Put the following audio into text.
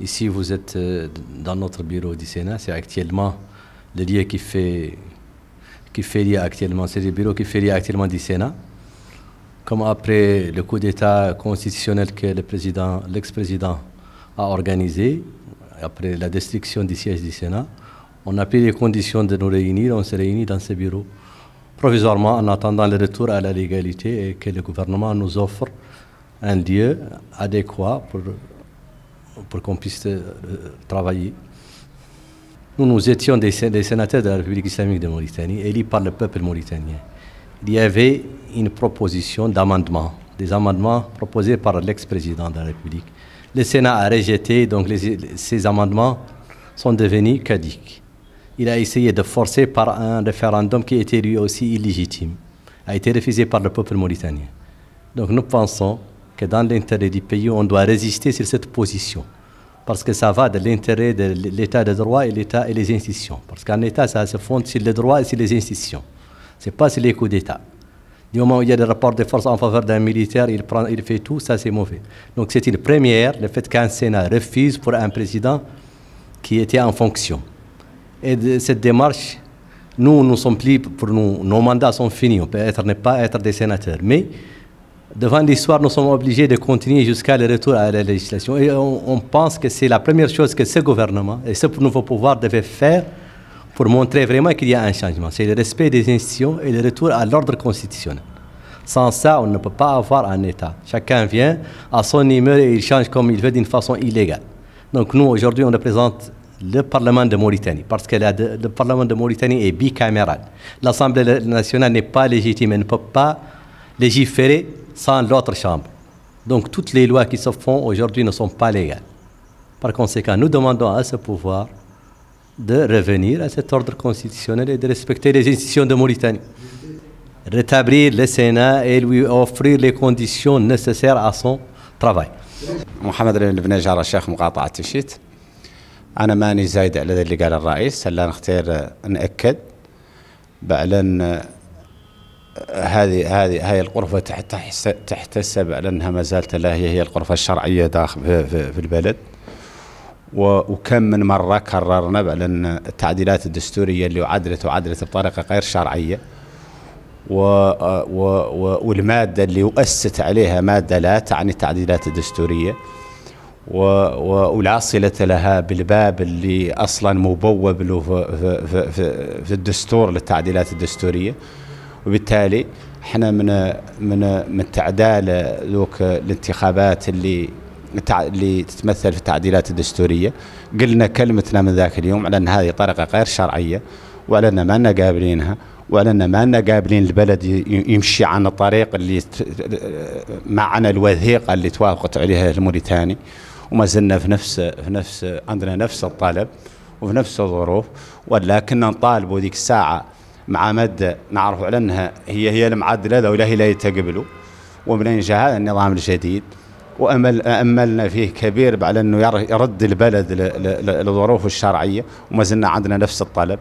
Ici, vous êtes euh, dans notre bureau du Sénat. C'est actuellement le lieu qui fait, qui fait lieu actuellement. C'est le bureau qui fait lieu actuellement du Sénat. Comme après le coup d'État constitutionnel que président, l'ex-président a organisé, après la destruction du siège du Sénat, on a pris les conditions de nous réunir. On s'est réunis dans ce bureau provisoirement en attendant le retour à la légalité et que le gouvernement nous offre un lieu adéquat pour pour qu'on puisse euh, travailler. Nous, nous étions des, sénateurs de la République islamique de Mauritanie, élus par le peuple mauritanien. Il y avait une proposition d'amendement, des amendements proposés par l'ex-président de la République. Le Sénat a rejeté, donc ces amendements sont devenus cadiques. Il a essayé de forcer par un référendum qui était lui aussi illégitime, a été refusé par le peuple mauritanien. Donc nous pensons que dans l'intérêt du pays, on doit résister sur cette position. Parce que ça va de l'intérêt de l'État de droit et l'État et les institutions. Parce qu'un État, ça se fonde sur le droit et sur les institutions. Ce n'est pas sur les coups d'État. Du moment où il y a des rapports de force en faveur d'un militaire, il, prend, il fait tout, ça c'est mauvais. Donc c'est une première, le fait qu'un Sénat refuse pour un président qui était en fonction. Et de cette démarche, nous, nous sommes plus, pour nous, nos mandats sont finis. On peut être, ne pas être des sénateurs. Mais devant l'histoire, nous sommes obligés de continuer jusqu'à le retour à la législation. Et on, pense que c'est la première chose que ce gouvernement et ce nouveau pouvoir devait faire pour montrer vraiment qu'il y a un changement. C'est le respect des institutions et le retour à l'ordre constitutionnel. Sans ça, on ne peut pas avoir un État. Chacun vient à son humeur et il change comme il veut d'une façon illégale. Donc nous, aujourd'hui, on représente le Parlement de Mauritanie, parce que le Parlement de Mauritanie est bicaméral. L'Assemblée nationale n'est pas légitime, elle ne peut pas légiférer sans l'autre chambre. Donc toutes les lois qui se font aujourd'hui ne sont pas légales. Par conséquent, nous demandons à ce pouvoir de revenir à cet ordre constitutionnel et de respecter les institutions de Mauritanie. Rétablir le Sénat et lui offrir les conditions nécessaires à son travail. محمد بن نجار الشيخ مقاطعة تشيت أنا ماني زايد على اللي قال الرئيس هلا نختار نأكد بعلن هذه هذه هاي الغرفة تحتسب على أنها ما زالت لا هي هي الغرفة الشرعية داخل في, في, في البلد. وكم من مرة كررنا بأن التعديلات الدستورية اللي عدلت وعدلت بطريقة غير شرعية. و و والمادة اللي أسست عليها مادة لا تعني التعديلات الدستورية. ولا صلة لها بالباب اللي أصلا مبوب له في, في, في, في الدستور للتعديلات الدستورية. وبالتالي إحنا من من من تعدال ذوك الانتخابات اللي اللي تتمثل في التعديلات الدستورية. قلنا كلمتنا من ذاك اليوم على أن هذه طريقة غير شرعية وعلى أن ما لنا قابلينها وعلى أن ما لنا قابلين البلد يمشي عن الطريق اللي معنا الوثيقة اللي توافقت عليها الموريتاني. وما زلنا في نفس في نفس عندنا نفس الطلب وفي نفس الظروف ولكن نطالبوا ذيك الساعة مع مادة نعرف على أنها هي هي المعدلة ولا هي لا يتقبلوا. ومن جاء هذا؟ النظام الجديد. وأمل أملنا فيه كبير على أنه يرد البلد لظروفه الشرعية وما زلنا عندنا نفس الطلب.